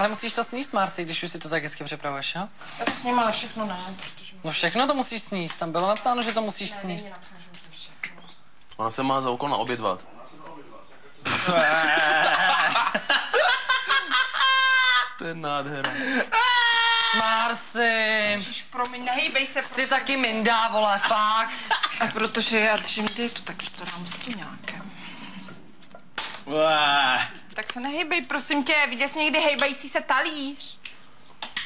Ale musíš to sníst, Marci, když už si to tak hezky připravuješ, jo? Já to s ním ale všechno ne, protože... No všechno to musíš sníst, tam bylo napsáno, že to musíš Ne, sníst. napsáno, že všechno. Ona se má za úkol naobědvat. to je nádhera. Marci, Ježiš, promiň, nehejbej se, jsi taky mindá, vole, fakt. A protože já držím dietu, tak to dám s tím nějakém. Tak se nehejbej, prosím tě, viděl jsi někdy hejbající se talíř?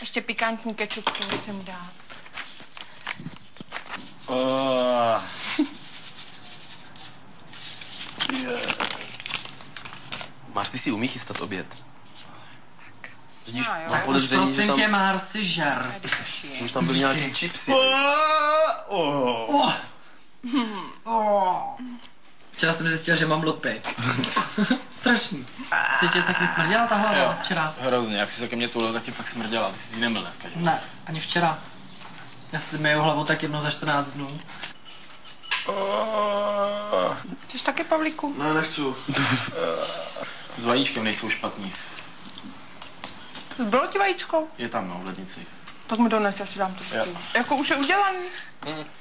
Ještě pikantní kečup si musím dát. Marci si umí chystat oběd. Vidíš, No mám podezření, že Prosím tam, tě, Marci, žer. už tam byly nějaký chipsy. Včera jsem zjistil, že mám lupy. Strašný. Cítil se, jak mi smrděla ta hlava včera? Hrozně, jak jsi se ke mně tulil, tak tě fakt smrděla. Ty jsi jí nemil dneska, že? Ne, ani včera. Já si myju hlavu tak jednou za 14 dnů. Chceš taky, Pavlíku? Ne, nechci. S vajíčkem nejsou špatní. Bylo ti vajíčko? Je tam, no, v lednici. Tak mi dones, já si dám trošku. Jo. Jako už je udělaný?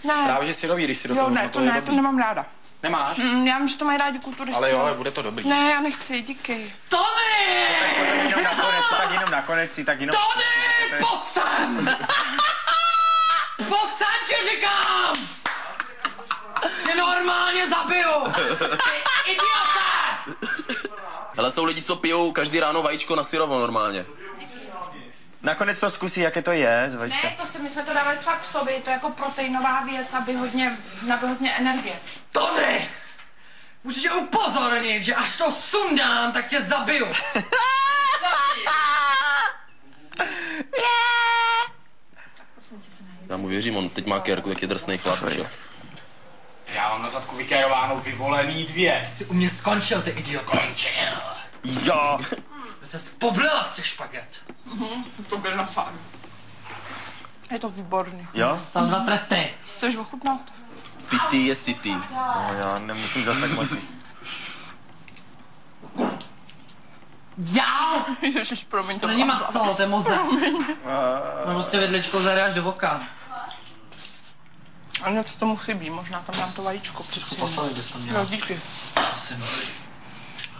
Ne. Právě, že syrový, když si do Jo, toho, ne, no to ne, to nemám ráda. Nemáš? Mm, já vím, že to mají rádi kulturisti. Ale jo, ale bude to dobrý. Ne, já nechci, díky. Tony! Jenom nakonec, tak jenom nakonec si, tak jenom... Tony, pojď sem! Pojď sem, ti říkám! Tě normálně zabiju! Ty idiote! Ale jsou lidi, co pijou každý ráno vajíčko na syrovo normálně. Nakonec to zkusí, jaké to je, z vajíčka. Ne, to si, my jsme to dávali třeba psovi, to je jako proteinová věc, aby hodně, aby hodně energie. Tony! Můžu tě upozornit, že až to sundám, tak tě zabiju. Já mu věřím, on teď má kérku, jak je drsnej chlap. že? Já mám na zadku vykérováno vyvolený dvě. Ty u mě skončil, ty idiot. Skončil. Jo, Jsi se pobrala z těch špaget. To byl na fakt. Je to výborný. jo? Stal dva tresty. Chceš ochutnat? Pity je city. No, já nemusím zase tak moc Já? Ježiš, promiň, To to není maso, to je mozek. No prostě vidličkou zadáš do voka. A něco tomu chybí, možná tam dám to vajíčko přeci. Poslali bys to Jo, měl. díky. Asi no.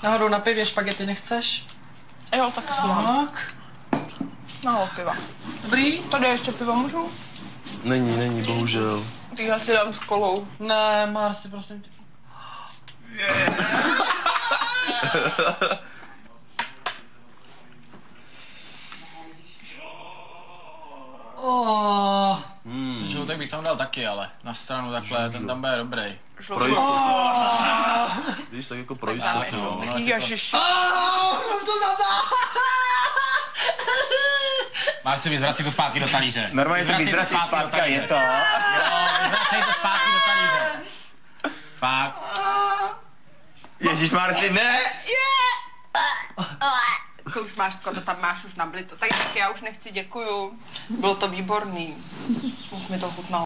Náhodou na pivě špagety nechceš? Jo, tak si dám. Tak. No, piva. Dobrý? Tady ještě pivo můžu? Není, není, bohužel. Tak já si dám s kolou. Ne, Marci, prosím tě. Oh. Žloutek bych tam dal taky, ale na stranu takhle, ten tam bude dobrý. Pro jistotu. Víš, tak jako pro jistotu. No, no, Ježiš. Oh, mám to zase. Máš si vyzvrací to zpátky do talíře. Normálně to vyzrací zpátky je to. Vyzvracej to zpátky do talíře. Fakt. Ježíš Marci, ne! To už máš skoro, tam máš už nablito. Tak, tak já už nechci, děkuju. Bylo to výborný. Už mi to chutnalo.